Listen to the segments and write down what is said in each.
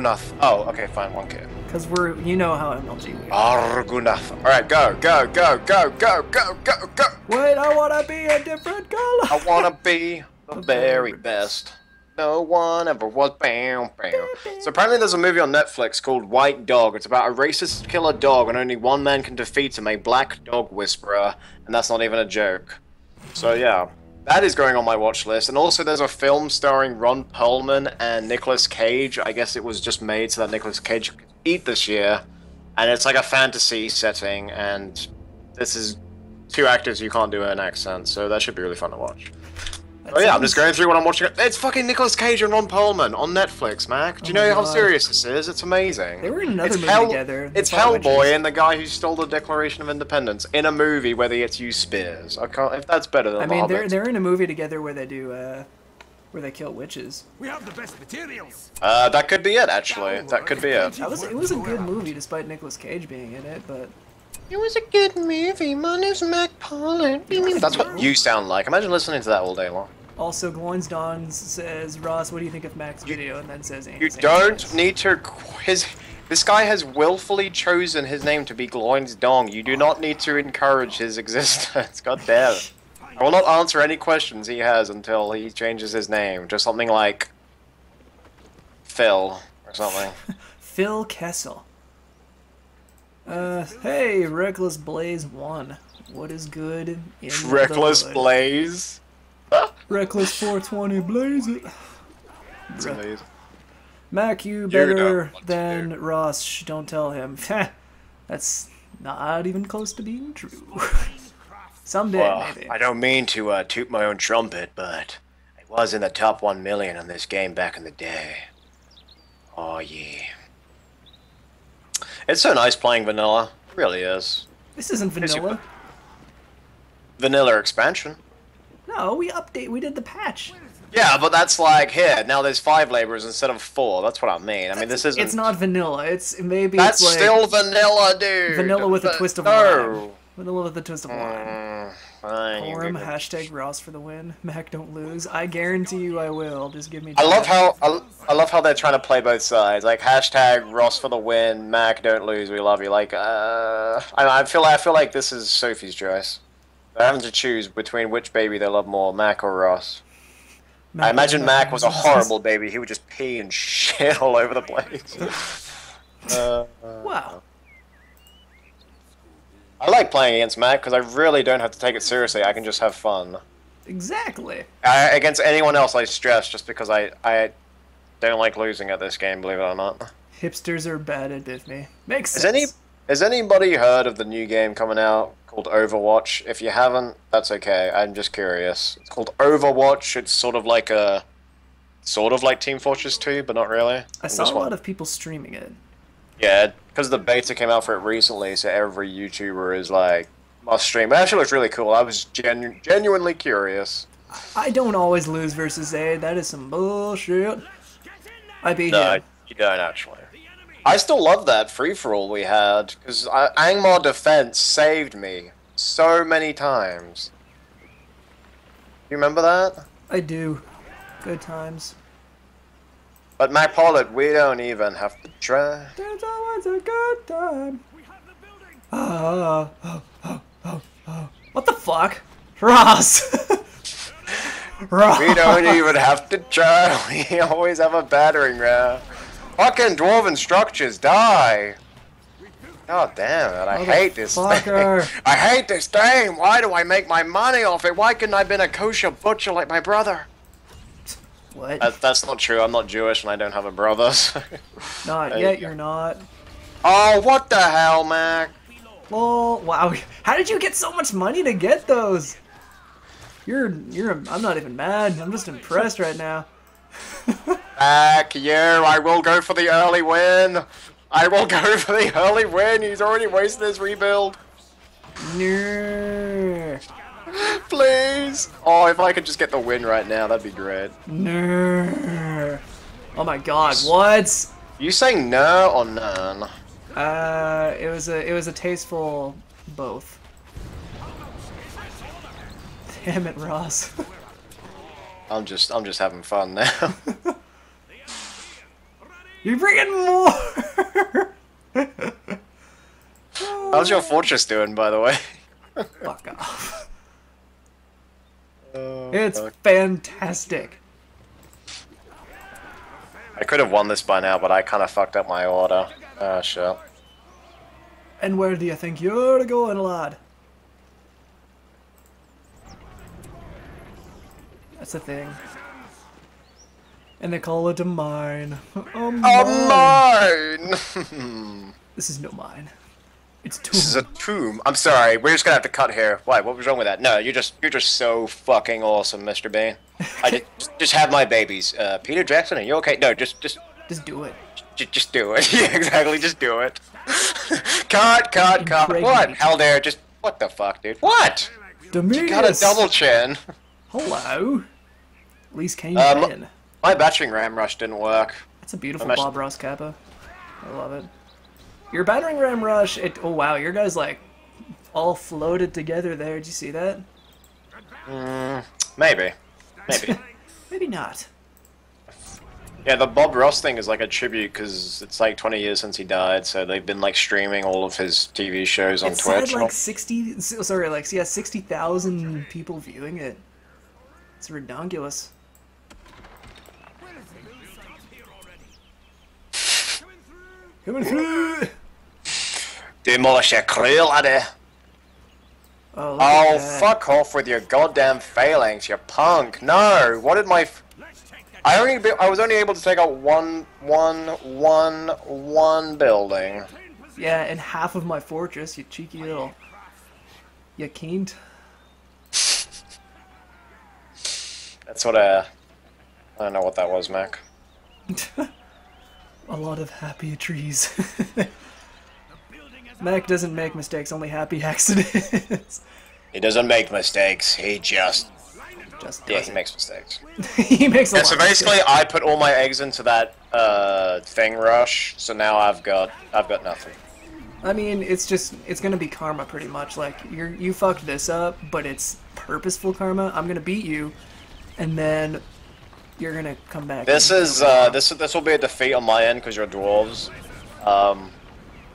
Argonath. Oh, okay, fine, one kid. Because we're, you know how MLG we are. Argonath. Alright, go, go, go, go, go, go, go, go. Wait, I wanna be a different color. I wanna be the very best. No one ever was. Bam, bam. So apparently there's a movie on Netflix called White Dog. It's about a racist killer dog and only one man can defeat him, a black dog whisperer, and that's not even a joke. So yeah, that is going on my watch list. And also there's a film starring Ron Perlman and Nicolas Cage. I guess it was just made so that Nicolas Cage could eat this year. And it's like a fantasy setting, and this is two actors you can't do an accent, so that should be really fun to watch. That Oh yeah, I'm just going through what I'm watching. It's fucking Nicolas Cage and Ron Perlman on Netflix, Mac. Do you Oh know how God. serious this is? It's amazing. They were in another it's movie Hell- together. It's Hellboy and the guy who stole the Declaration of Independence in a movie where they get to use spears. I can't. If that's better than I The mean, they're they're in a movie together where they do, uh, where they kill witches. We have the best materials. Uh, that could be it. Actually, that could be it. That was it was a good movie despite Nicolas Cage being in it, but It was a good movie. My name's Mac Pollan. That's what you sound like. Imagine listening to that all day long. Also Gloins Dawn says, Ross, what do you think of Mac's video? And then says, You don't need to. His this guy has willfully chosen his name to be Gloin's Dong. You do not need to encourage his existence. God damn it. I will not answer any questions he has until he changes his name. Just something like Phil or something. Phil Kessel. Uh, hey, Reckless Blaze 1. What is good in Reckless? Blaze. Reckless 420 Blaze it. It's amazing. Mac, you don't better want to. than Ross. Don't tell him. That's not even close to being true. Someday, Well, maybe. I don't mean to uh, toot my own trumpet, but I was in the top one million on this game back in the day. Oh yeah. It's so nice playing vanilla. It really is. This isn't vanilla. Vanilla expansion. No, we update. We did the patch. Yeah, but that's like here. Now there's five laborers instead of four. That's what I mean. I mean, this isn't. It's not vanilla. It's maybe That's it's like still vanilla, dude. vanilla with a twist of no. lime. Vanilla with a twist of lime. Mm, Forum hashtag Ross for the win. Mac don't lose. I guarantee you I will. Just give me. I love how I, I love how they're trying to play both sides. Like hashtag Ross for the win, Mac don't lose, we love you. Like uh, I, I feel I feel like this is Sophie's choice. They're having to choose between which baby they love more, Mac or Ross. Mac I imagine Mac was a horrible baby. He would just pee and shit all over the place. uh, Wow. I like playing against Mac because I really don't have to take it seriously. I can just have fun. Exactly. I, against anyone else, I stress just because I I don't like losing at this game. Believe it or not. Hipsters are bad at Biffy. Makes Has sense. any has anybody heard of the new game coming out called Overwatch? If you haven't, that's okay. I'm just curious. It's called Overwatch. It's sort of like a sort of like Team Fortress 2, but not really. I saw a lot of people streaming it. Yeah, because the beta came out for it recently, so every YouTuber is like must stream. It actually looks really cool. I was genu- genuinely curious. I don't always lose versus A. That is some bullshit. I beat No, him. you don't actually. I still love that free for all we had because Angmar Defense saved me so many times. You remember that? I do. Good times. But Mac Pollard, we don't even have to try. There's always a good time. Ah, oh, oh, oh, oh. What the fuck? Ross! Ross! We don't even have to try. We always have a battering ram. Fucking dwarven structures, die! Oh damn it, I hate this thing. I hate this game! Why do I make my money off it? Why couldn't I have been a kosher butcher like my brother? What? That, that's not true, I'm not Jewish and I don't have a brother. so- not there you yet, go. you're not. oh, what the hell, Mac? Lol. Wow. How did you get so much money to get those? You're, you're, I'm not even mad. I'm just impressed right now. Mac, you, I will go for the early win. I will go for the early win. He's already wasted his rebuild. No. Please. Oh, if I could just get the win right now, that'd be great. No. Oh my god, what? You saying no or none? Uh, it was a, it was a tasteful both. Damn it, Ross. I'm just, I'm just having fun now. You're bringing more! How's your fortress doing, by the way? Fuck off. Oh, It's fuck. fantastic. I could have won this by now, but I kind of fucked up my order. Ah, shit. And where do you think you're going, lad? That's the thing. And they call it a mine. A mine. A mine! This is no mine. It's tomb. this is a tomb. I'm sorry, we're just gonna have to cut here. Why? What was wrong with that? No, you're just you're just so fucking awesome, Mr. Bean. I just, just have my babies. Uh, Peter Jackson, are you okay? No, just just Just do it. just, just do it. yeah, exactly. Just do it. cut, cut, cut. What? Hell, there. Just what the fuck, dude? What? Demetrius! You got a double chin. Hello. At least came Um, in. My battering ram rush didn't work. That's a beautiful Bob Ross Kappa. I love it. Your battering ram rush. It. Oh wow, your guys like all floated together there. Did you see that? Maybe. Maybe. Maybe not. Yeah, the Bob Ross thing is like a tribute because it's like 20 years since he died, so they've been like streaming all of his TV shows on It said Twitch. like sixty. Sorry, like yeah, sixty thousand people viewing it. It's redonkulous. Coming through. Demolish your crew, laddie. Oh, Oh, fuck off with your goddamn failings, you punk. No, what did my... I only be I was only able to take out one, one, one, one building. Yeah, and half of my fortress, you cheeky little. You can't. That's what uh I don't know what that was, Mac. A lot of happy trees. Mac doesn't make mistakes, only happy accidents. He doesn't make mistakes, he just... Just Yeah, he makes mistakes. he makes a Yeah, lot so basically. I put all my eggs into that uh thing rush, so now I've got I've got nothing. I mean, it's just it's gonna be karma pretty much. Like you're you fucked this up, but it's purposeful karma. I'm gonna beat you, and then you're gonna come back. This is uh, this this will be a defeat on my end because you're dwarves, um,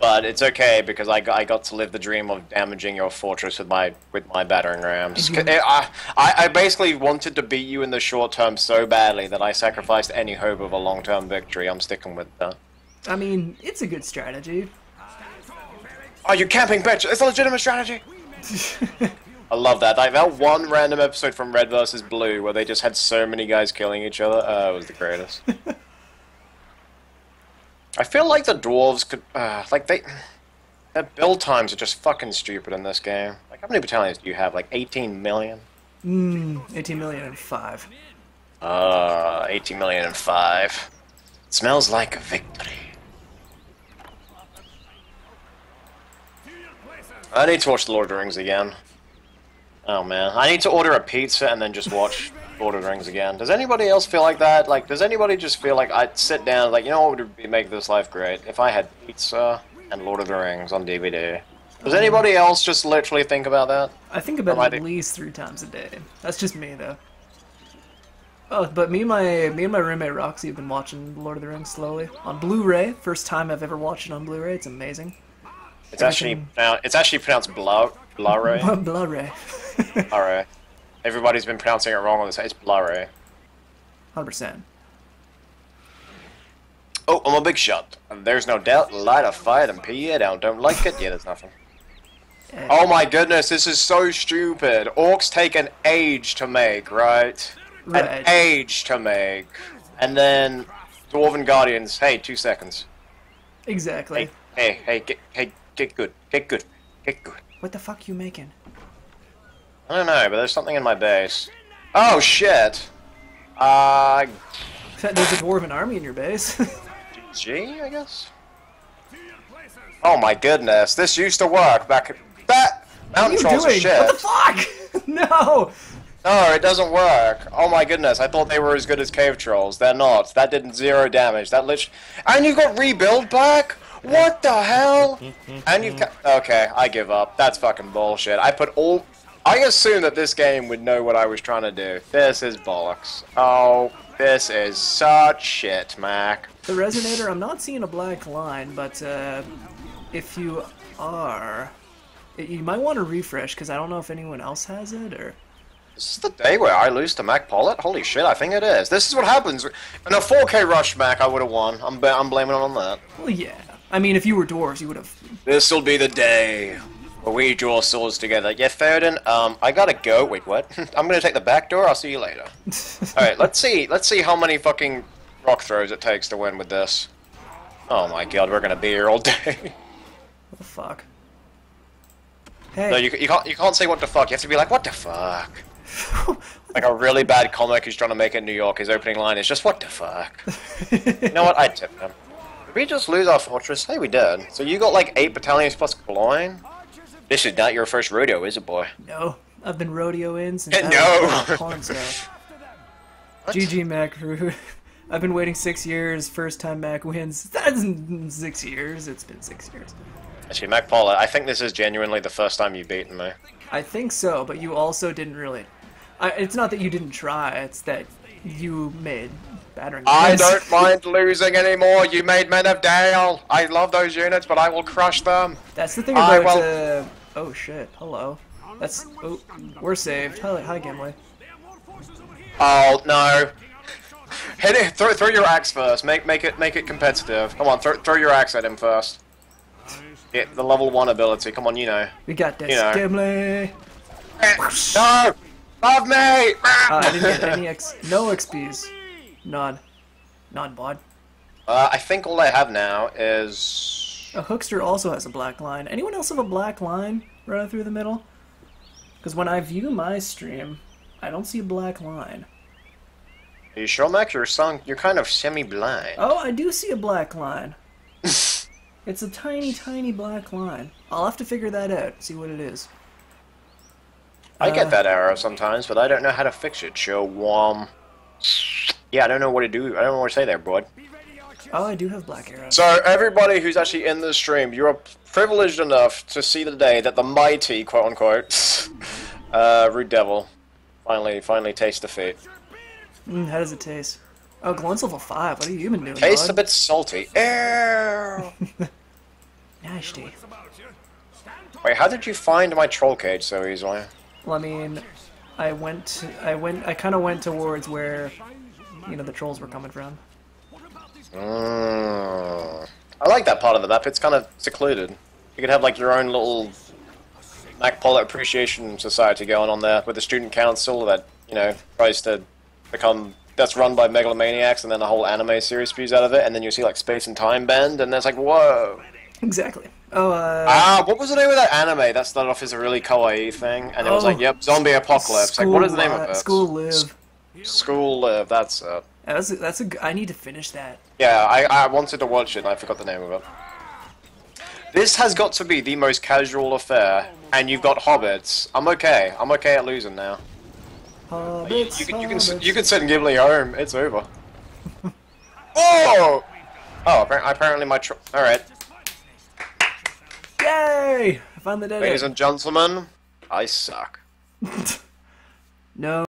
but it's okay because I got, I got to live the dream of damaging your fortress with my with my battering rams. 'Cause Mhm. I, I I basically wanted to beat you in the short term so badly that I sacrificed any hope of a long term victory. I'm sticking with that. I mean, it's a good strategy. Are you camping bitch! It's a legitimate strategy. I love that. Like that one random episode from Red vs Blue where they just had so many guys killing each other. Uh, it was the greatest. I feel like the dwarves could, uh, like they, their build times are just fucking stupid in this game. Like how many battalions do you have? Like 18 million? Mm, 18 million and five. Uh, 18 million and five. smells like a victory. I need to watch The Lord of the Rings again. Oh man, I need to order a pizza and then just watch Lord of the Rings again. Does anybody else feel like that? Like, does anybody just feel like I'd sit down, like, you know what would make this life great? If I had pizza and Lord of the Rings on DVD. Does anybody else just literally think about that? I think about it at least three times a day. That's just me though. Oh, but me and my me and my roommate Roxy have been watching Lord of the Rings slowly on Blu-ray. First time I've ever watched it on Blu-ray. It's amazing. It's actually pronoun- it's actually pronounced Blau Blauray. Blu-ray. Alright. Everybody's been pronouncing it wrong on this. It's. Hundred percent. Oh, I'm a big shot. And there's no doubt. Light a fire and pee it out. Don't like it? Yeah, there's nothing. Oh my goodness, this is so stupid. Orcs take an age to make, right? An age to make. And then Dwarven Guardians, hey, two seconds. Exactly. Hey, hey, hey, get, hey, get good, get good, get good. What the fuck you making? I don't know, but there's something in my base. Oh shit. Uh, There's a dwarven army in your base. G, I guess. Oh my goodness, this used to work back. That what are mountain you trolls are doing? shit. What the fuck? no. No, it doesn't work. Oh my goodness, I thought they were as good as cave trolls. They're not. That did zero damage. That lit. And you got rebuild back? What the hell? and you've. Ca- okay, I give up. That's fucking bullshit. I put all. I assume that this game would know what I was trying to do. This is bollocks. Oh, This is such shit, Mac. The resonator, I'm not seeing a black line, but uh, if you are, you might want to refresh because I don't know if anyone else has it or. This is the day where I lose to Mac Pollitt? Holy shit, I think it is. This is what happens. In a 4K rush, Mac, I would have won. I'm, I'm blaming it on that. Well, yeah. I mean, if you were dwarves, you would have. This'll be the day we draw swords together. Yeah, Theoden, um, I gotta go. Wait, what? I'm gonna take the back door. I'll see you later. Alright, let's see. Let's see how many fucking rock throws it takes to win with this. Oh my god, we're gonna be here all day. What the fuck? Hey. no, you, you can't you can't say what the fuck. You have to be like, what the fuck? Like a really bad comic who's trying to make it in New York. His opening line is just, what the fuck? you know what? I'd tip him. Did we just lose our fortress? Hey, we did. So you got like eight battalions plus Gloin? This is not your first rodeo, is it, boy? no, I've been rodeo in since. I no. a porn star. GG Mac Rude. I've been waiting six years. First time Mac wins. That's six years. It's been six years. Actually, Mac Paula, I think this is genuinely the first time you've beaten me. I think so, but you also didn't really. I, it's not that you didn't try. It's that you made battering. I don't mind losing anymore. You made Men of Dale. I love those units, but I will crush them. That's the thing I about. will- Uh, oh shit! Hello. That's. Oh, we're saved. Hi, hi Gimli. Oh no! Hit it. Throw, throw your axe first. Make make it make it competitive. Come on, throw, throw your axe at him first. Get the level one ability. Come on, you know. We got this, You know. Gimli. No, love me. Uh, I didn't get any X. No XPs. None. None, bod. Uh, I think all I have now is. A Hookster also has a black line. Anyone else have a black line running through the middle? Because when I view my stream, I don't see a black line. Are you sure, Mac? You're song. You're kind of semi-blind. Oh, I do see a black line. it's a tiny, tiny black line. I'll have to figure that out. See what it is. I Uh, get that error sometimes, but I don't know how to fix it. Show wom. Yeah, I don't know what to do. I don't know what to say there, bud. Oh, I do have black arrows. So everybody who's actually in the stream, you're privileged enough to see the day that the mighty, quote unquote, uh, RuudDevil, finally, finally taste defeat. Mm, how does it taste? Oh, Glenn's level 5. What have you been doing, Tastes a bit salty. Ew. Nasty. Wait, how did you find my troll cage so easily? Well, I mean, I went, I went, I kind of went towards where, you know, the trolls were coming from. Mm. I like that part of the map. It's kind of secluded. You could have like your own little Mac Pollitt Appreciation Society going on there with the student council that you know tries to become that's run by megalomaniacs, and then the whole anime series spews out of it, and then you see like space and time bend, and it's like whoa. Exactly. Oh, uh, Ah, what was the name of that anime that started off as a really kawaii thing, and it was Oh. like, yep, zombie apocalypse. Like, what is the name of it? School live. School live. That's uh, it. Yeah, That's a, that's a. I need to finish that. Yeah, I, I wanted to watch it and I forgot the name of it. This has got to be the most casual affair, and you've got hobbits. I'm okay. I'm okay at losing now. You, Hobbits, you, can, you, can, s- hobbits. you can send Gimli home. It's over. oh! Oh, apparently my tr- Alright. Yay! I finally did Ladies it. and gentlemen, I suck. No.